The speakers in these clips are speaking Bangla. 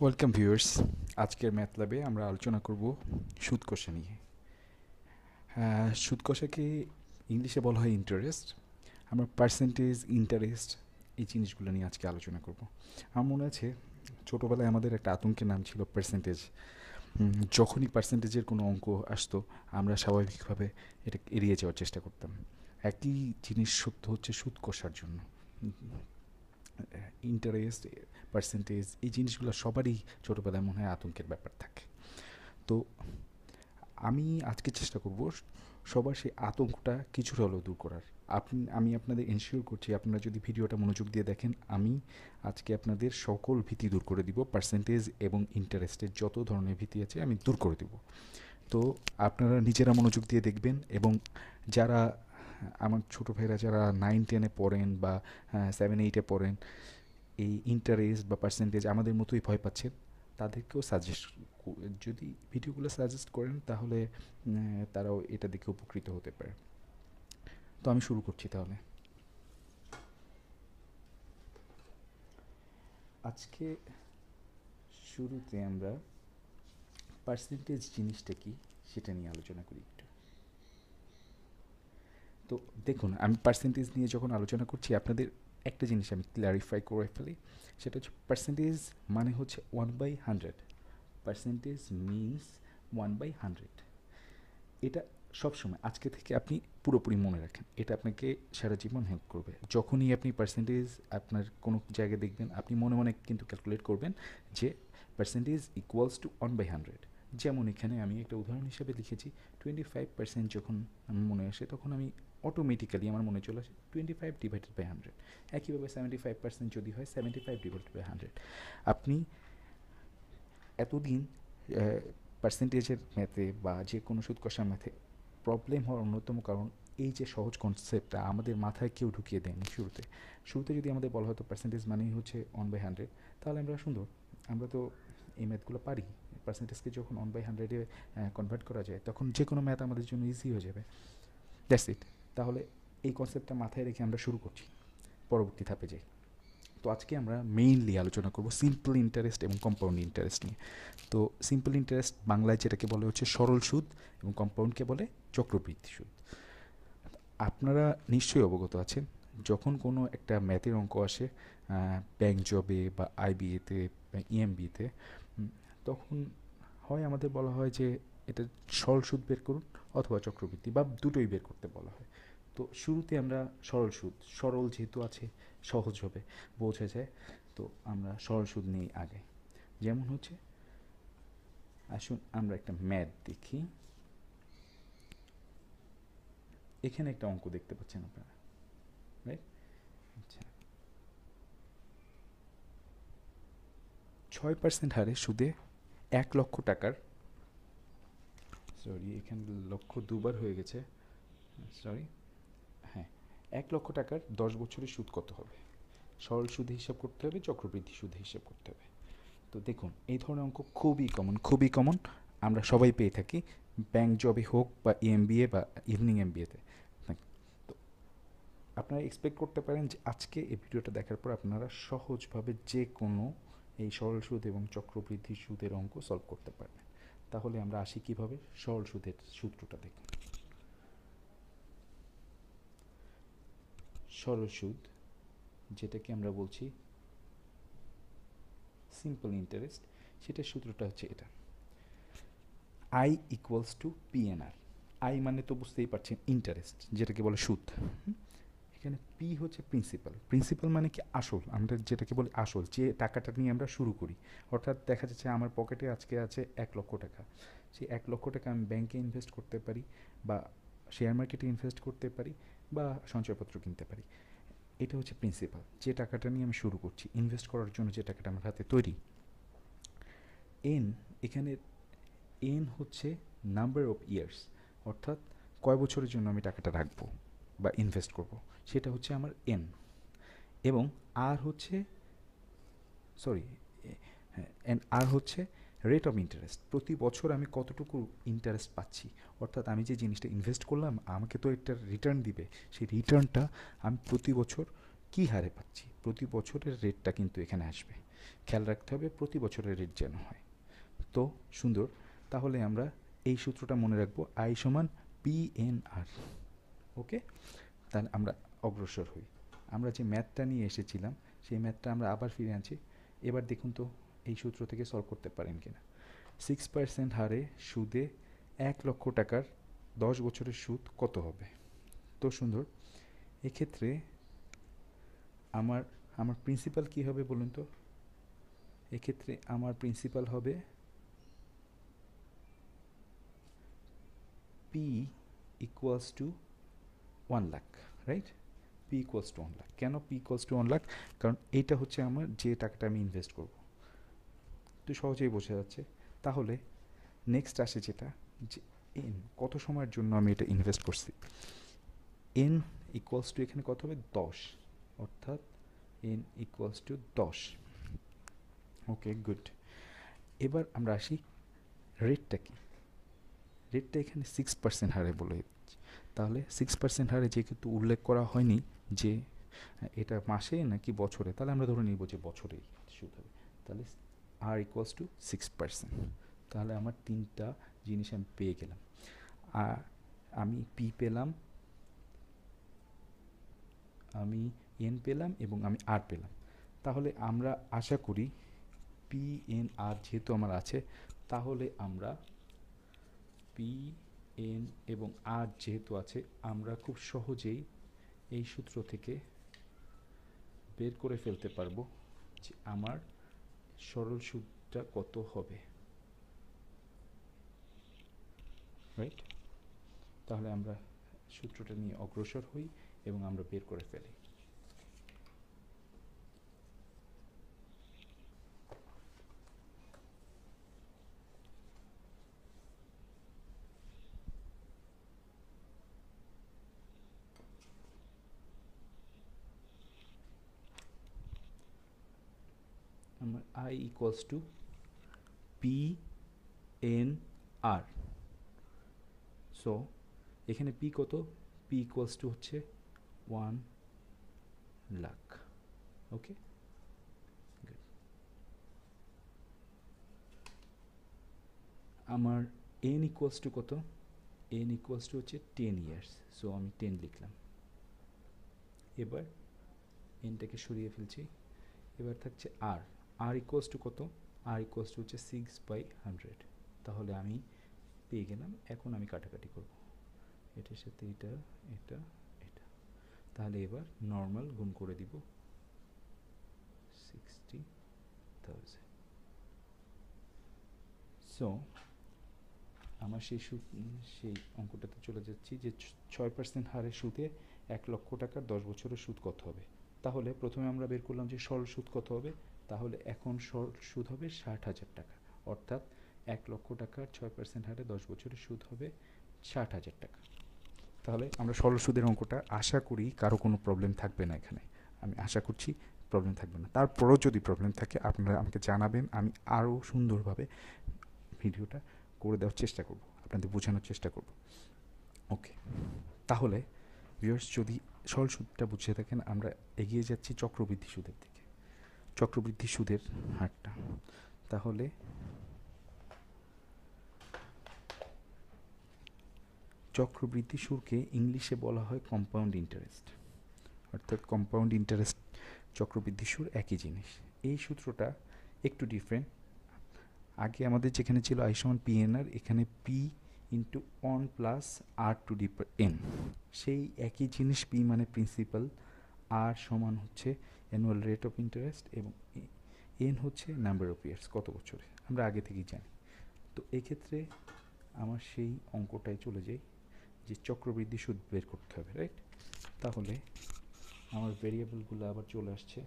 ওয়েলকাম ভিউয়ার্স আজকের ম্যাথ ল্যাবে আমরা আলোচনা করব সুদ কষা নিয়ে সুদ কষাকে ইংলিশে বলা হয় ইন্টারেস্ট আমরা পার্সেন্টেজ ইন্টারেস্ট এই জিনিসগুলো নিয়ে আজকে আলোচনা করব। আমার মনে আছে, ছোটোবেলায় আমাদের একটা আতঙ্কের নাম ছিল পার্সেন্টেজ যখনই পার্সেন্টেজের কোনো অঙ্ক আসতো, আমরা স্বাভাবিকভাবে এটা এড়িয়ে যাওয়ার চেষ্টা করতাম। একই জিনিস সত্য হচ্ছে সুদ কষার জন্য। ইন্টারেস্ট পার্সেন্টেজ এই জিনিসগুলো সবারই ছোটোবেলায় মনে হয় আতঙ্কের ব্যাপার থাকে। তো আমি আজকে চেষ্টা করব সবার সেই আতঙ্কটা কিছুটা হলেও দূর করার। আপনি, আমি আপনাদের এনশিওর করছি, আপনারা যদি ভিডিওটা মনোযোগ দিয়ে দেখেন, আমি আজকে আপনাদের সকল ভীতি দূর করে দিব পার্সেন্টেজ এবং ইন্টারেস্টের যত ধরনের ভীতি আছে আমি দূর করে দিব। তো আপনারা নিজেরা মনোযোগ দিয়ে দেখবেন এবং যারা আমার ছোটো ভাইরা যারা নাইন টেনে পড়েন বা সেভেন এইটে পড়েন, এই ইন্টারেস্ট বা পার্সেন্টেজ আমাদের মতোই ভয় পাচ্ছেন তাদেরকেও সাজেস্ট যদি ভিডিওগুলো সাজেস্ট করেন তাহলে তারাও এটা দেখে উপকৃত হতে পারে। তো আমি শুরু করছি তাহলে। আজকে শুরুতে আমরা পার্সেন্টেজ জিনিসটা কি সেটা নিয়ে আলোচনা করি। তো দেখুন, আমি পার্সেন্টেজ নিয়ে যখন আলোচনা করছি, আপনাদের একটা জিনিস আমি ক্ল্যারিফাই করে ফেলি। সেটা হচ্ছে পার্সেন্টেজ মানে হচ্ছে one by hundred percentage means one by hundred এটা সবসময়, আজকে থেকে আপনি পুরোপুরি মনে রাখেন, এটা আপনাকে সারা জীবন হেল্প করবে। যখনই আপনি পার্সেন্টেজ আপনার কোনো জায়গায় দেখবেন, আপনি মনে মনে কিন্তু ক্যালকুলেট করবেন যে percentage equals to one by hundred যেমন এখানে আমি একটা উদাহরণ হিসেবে লিখেছি টোয়েন্টি ফাইভ পার্সেন্ট যখন মনে আসে, তখন আমি অটোমেটিক্যালি আমার মনে চলে আসে twenty five divided by hundred একইভাবে সেভেন্টি ফাইভ পার্সেন্ট যদি হয় seventy five divided by hundred আপনি এতদিন পার্সেন্টেজের ম্যাথে বা যে কোনো সুদ কষার ম্যাথে প্রবলেম হওয়ার অন্যতম কারণ এই যে সহজ কনসেপ্টটা আমাদের মাথায় কেউ ঢুকিয়ে দেয়নি শুরুতে। শুরুতে যদি আমাদের বলা হতো পার্সেন্টেজ মানেই হচ্ছে ওয়ান বাই হান্ড্রেড তাহলে আমরা সুন্দর, আমরা তো এই ম্যাথগুলো পারি। পার্সেন্টেজকে যখন ওয়ান বাই হান্ড্রেডে কনভার্ট করা যায়, তখন যে কোনো ম্যাথ আমাদের জন্য ইজি হয়ে যাবে। দ্যাটস ইট তাহলে এই কনসেপ্টটা মাথায় রেখে আমরা শুরু করছি, পরবর্তী ধাপে যাই। তো আজকে আমরা মেইনলি আলোচনা করব সিম্পল ইন্টারেস্ট এবং কম্পাউন্ড ইন্টারেস্ট নিয়ে। তো সিম্পল ইন্টারেস্ট বাংলায় যেটাকে বলে হচ্ছে সরল সুদ এবং কম্পাউন্ডকে বলে চক্রবৃদ্ধি সুদ। আপনারা নিশ্চয়ই অবগত আছেন, যখন কোনো একটা ম্যাথের অঙ্ক আসে ব্যাংক জবে বা আইবিএতে বা ইএমবিতে তখন হয় আমাদের বলা হয় যে এটা সরল সুদ বের করুন অথবা চক্রবৃদ্ধি বা দুটোই বের করতে বলা হয়। তো শুরুতে আমরা সরল সুদ, সরল যেহেতু আছে, সহজ হবে, বোঝা যায়। তো আমরা সরল সুদ নিয়ে আগে। যেমন হচ্ছে, আসুন আমরা একটা ম্যাথ দেখি। এখানে একটা অঙ্ক দেখতে পাচ্ছেন আপনারা রাইট আচ্ছা। ছয় পার্সেন্ট হারে সুদে এক লক্ষ টাকার। সরি এখানে লক্ষ দুবার হয়ে গেছে। সরি হ্যাঁ এক লক্ষ টাকার দশ বছরের সুদ কত হবে? সরল সুদে হিসাব করতে হবে, চক্রবৃদ্ধি সুদে হিসাব করতে হবে। তো দেখুন, এই ধরনের অঙ্ক খুবই কমন খুবই কমন আমরা সবাই পেয়ে থাকি ব্যাংক জবে হোক বা এমবিএ বা ইভিনিং এমবিএতে তো। আপনারা এক্সপেক্ট করতে পারেন যে আজকে এই ভিডিওটা দেখার পর আপনারা সহজভাবে যে কোনো এই সরল সুদ এবং চক্রবৃদ্ধি সুদের অঙ্ক সলভ করতে পারবেন। তাহলে আমরা আসি কীভাবে? সরল সুদের সূত্রটা দেখুন। সরল সুদ যেটাকে আমরা বলছি সিম্পল ইন্টারেস্ট সেটার সূত্রটা হচ্ছে এটা। I equals to PNR I মানে তো বুঝতেই পারছেন ইন্টারেস্ট যেটাকে বলে সুদ পি হচ্ছে প্রিন্সিপাল প্রিন্সিপাল মানে কি আসল? আমরা যেটাকে বলি আসল, যে টাকাটা নিয়ে আমরা শুরু করি। অর্থাৎ দেখা যাচ্ছে আমার পকেটে আজকে আছে এক লক্ষ টাকা। সেই এক লক্ষ টাকা আমি ব্যাংকে ইনভেস্ট করতে পারি বা শেয়ার মার্কেটে ইনভেস্ট করতে পারি বা সঞ্চয়পত্র কিনতে পারি। এটা হচ্ছে প্রিন্সিপাল যে টাকাটা নিয়ে আমি শুরু করছি ইনভেস্ট করার জন্য যে টাকাটা আমার হাতে তৈরি। এন এখানে এন হচ্ছে নাম্বার অফ ইয়ার্স অর্থাৎ কয় বছরের জন্য আমি টাকাটা রাখব? বা ইনভেস্ট করব। সেটা হচ্ছে আমার এন এবং আর হচ্ছে সরি অ্যান্ড আর হচ্ছে রেট অফ ইন্টারেস্ট প্রতি বছর আমি কতটুকু ইন্টারেস্ট পাচ্ছি? অর্থাৎ আমি যে জিনিসটা ইনভেস্ট করলাম, আমাকে তো একটা রিটার্ন দিবে। সেই রিটার্নটা আমি প্রতি বছর কী হারে পাচ্ছি? প্রতি বছরের রেটটা কিন্তু এখানে আসবে। খেয়াল রাখতে হবে, প্রতি বছরের রেট যেন হয়। তো সুন্দর, তাহলে আমরা এই সূত্রটা মনে রাখব আই সমান পি এন আর ওকে? তাহলে আমরা অগ্রসর হই। আমরা যে ম্যাথটা নিয়ে এসেছিলাম, সেই ম্যাথটা আমরা আবার ফিরে আনছি। এবার দেখুন তো, এই সূত্র থেকে সলভ করতে পারেন কিনা। সিক্স পার্সেন্ট হারে সুদে এক লক্ষ টাকার দশ বছরের সুদ কত হবে? তো সুন্দর, এক্ষেত্রে আমার আমার প্রিন্সিপাল কি হবে বলুন তো? এক্ষেত্রে আমার প্রিন্সিপাল হবে P equals to one lakh right P equals to one lakh কেন P equals to one lakh কারণ এইটা হচ্ছে আমার যে টাকাটা আমি ইনভেস্ট করব। তো সহজেই বোঝা যাচ্ছে। তাহলে নেক্সট আসে যেটা যে এন কত সময়ের জন্য আমি এটা ইনভেস্ট করছি? এন ইকুয়ালস টু এখানে কত হবে? দশ। অর্থাৎ এন ইকুয়ালস টু দশ। ওকে গুড এবার আমরা আসি রেটটা কি? রেটটা এখানে সিক্স পার্সেন্ট হারে বলে। তাহলে সিক্স পার্সেন্ট হারে যেহেতু উল্লেখ করা হয়নি যে এটা মাসে নাকি বছরে, তাহলে আমরা ধরে নিব যে বছরেই সুদ হবে। তাহলে R equals to six percent তাহলে আমার তিনটা জিনিস আমি পেয়ে গেলাম। আর আমি পি পেলাম, আমি এন পেলাম এবং আমি আর পেলাম। তাহলে আমরা আশা করি পি এন আর যেহেতু আমার আছে, তাহলে আমরা পি এন এবং আর যেহেতু আছে, আমরা খুব সহজেই এই সূত্র থেকে বের করে ফেলতে পারব যে আমার সরল সুদটা কত হবে। রাইট তাহলে আমরা সূত্রটা নিয়ে অগ্রসর হই এবং আমরা বের করে ফেলি। আমার I equals to P N R so এখানে পি কত? পি ইকুয়ালস টু হচ্ছে ওয়ান লাখ ওকে আমার এন ইকুয়ালস টু কত? এন ইকুয়ালস টু হচ্ছে টেন ইয়ার্স সো আমি টেন লিখলাম। এবার এনটাকে সরিয়ে ফেলছি। এবার থাকছে আর আর ইকুয়ালস টু কত? আর ইকুয়ালস টু হচ্ছে সিক্স বাই হান্ড্রেড তাহলে আমি পেয়ে গেলাম, এখন আমি কাটাকাটি করব। এটার সাথে এটা এটা এটা। তাহলে এবার নর্মাল গুণ করে দিব সিক্সটি থাউজেন্ড সো আমার সেই সুদ সেই অঙ্কটাতে চলে যাচ্ছি যে ছয় পার্সেন্ট হারে সুদে এক লক্ষ টাকার দশ বছরের সুদ কত হবে? তাহলে প্রথমে আমরা বের করলাম যে সরল সুদ কত হবে? তাহলে এখন সুদ হবে ষাট হাজার টাকা। অর্থাৎ এক লক্ষ টাকার ছয় পার্সেন্ট হারে দশ বছরের সুদ হবে ষাট হাজার টাকা। তাহলে আমরা সরল সুদের অঙ্কটা আশা করি কারও কোনো প্রবলেম থাকবে না এখানে। আমি আশা করছি প্রবলেম থাকবে না। তারপরও যদি প্রবলেম থাকে, আপনারা আমাকে জানাবেন। আমি আরও সুন্দরভাবে ভিডিওটা করে দেওয়ার চেষ্টা করব। আপনাদের বোঝানোর চেষ্টা করব। ওকে। তাহলে ভিউয়ার্স যদি সরল সুদটা বুঝে থাকেন, আমরা এগিয়ে যাচ্ছি চক্রবৃদ্ধি সুদের দিকে। চক্রবৃদ্ধি সুদের হারটা। তাহলে চক্রবৃদ্ধি সুরকে ইংলিশে বলা হয় কম্পাউন্ড ইন্টারেস্ট অর্থাৎ কম্পাউন্ড ইন্টারেস্ট চক্রবৃদ্ধি সুর একই জিনিস। এই সূত্রটা একটু ডিফারেন্ট আগে আমাদের যেখানে ছিল আই সমান পি এন আর এখানে P into one plus R to the N সেই একই জিনিস পি মানে প্রিন্সিপাল আর সমান হচ্ছে অ্যানুয়াল রেট অফ ইন্টারেস্ট এবং এন হচ্ছে নাম্বার অফ ইয়ার্স কত বছরে আমরা আগে থেকেই জানি। তো এক্ষেত্রে আমার সেই অঙ্কটায় চলে যাই যে চক্রবৃদ্ধি সুদ বের করতে হবে রাইট তাহলে আমার ভেরিয়েবলগুলো আবার চলে আসছে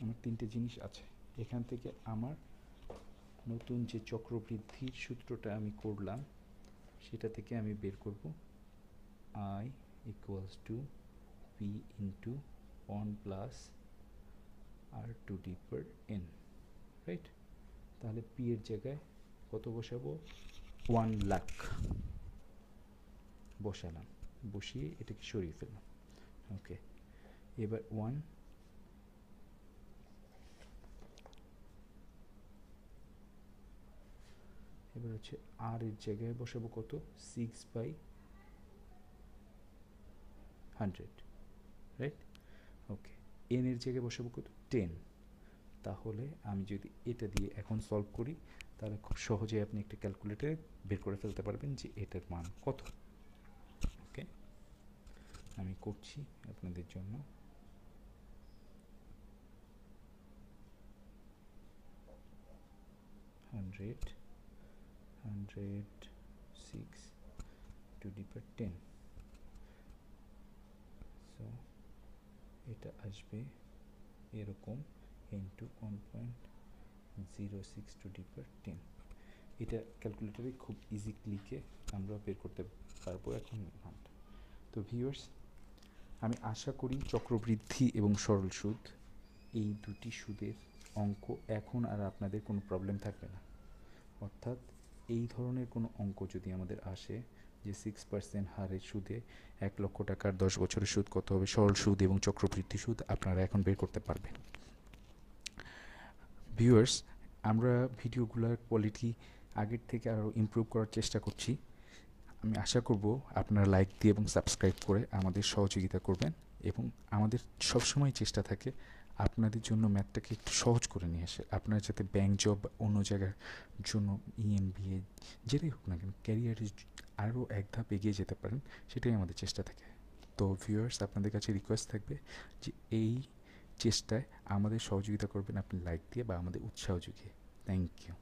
আমার তিনটে জিনিস আছে। এখান থেকে আমার নতুন যে চক্রবৃদ্ধির সূত্রটা আমি করলাম, সেটা থেকে আমি বের করব। I equals to P into one plus R to the power N right তাহলে পি এর জায়গায় কত বসাবো? ওয়ান লাখ বসালাম। বসিয়ে এটাকে সরিয়ে ফেললাম। ওকে এবার ওয়ান এবার হচ্ছে আর এর জায়গায় বসাবো কত? Six by hundred right okay N এর জায়গায় বসাবো কত? টেন তাহলে আমি যদি এটা দিয়ে এখন সলভ করি, তাহলে খুব সহজে আপনি একটা ক্যালকুলেটারে বের করে ফেলতে পারবেন যে এটার মান কত। ওকে আমি করছি আপনাদের জন্য। Hundred hundred six to the power ten so এটা আসবে এরকম into one point zero six to the power ten এটা ক্যালকুলেটারে খুব ইজি ক্লিকে আমরা বের করতে পারব এখন মানটা তো ভিউয়ার্স আমি আশা করি চক্রবৃদ্ধি এবং সরল সুদ এই দুটি সুদের অঙ্ক এখন আর আপনাদের কোনো প্রবলেম থাকবে না। অর্থাৎ এই ধরনের কোনো অঙ্ক যদি আমাদের আসে যে সিক্স পার্সেন্ট হারের সুদে এক লক্ষ টাকার দশ বছরের সুদ কত হবে? সরল সুদ এবং চক্রবৃদ্ধি সুদ আপনারা এখন বের করতে পারবেন। ভিউয়ার্স আমরা ভিডিওগুলোর কোয়ালিটি আগের থেকে আরও ইমপ্রুভ করার চেষ্টা করছি। আমি আশা করব আপনারা লাইক দিয়ে এবং সাবস্ক্রাইব করে আমাদের সহযোগিতা করবেন এবং আমাদের সবসময় চেষ্টা থাকে আপনাদের জন্য ম্যাথটাকে একটু সহজ করে নিয়ে আসে। আপনারা যাতে ব্যাংক জব অন্য জায়গার জন্য ইএমবিএ যেটাই হোক না কেন ক্যারিয়ারে আরও এক ধাপ এগিয়ে যেতে পারেন, সেটাই আমাদের চেষ্টা থাকে। তো ভিউয়ার্স আপনাদের কাছে রিকোয়েস্ট থাকবে যে এই চেষ্টায় আমাদের সহযোগিতা করবেন, আপনি লাইক দিয়ে বা আমাদের উৎসাহ যুগিয়ে থ্যাংক ইউ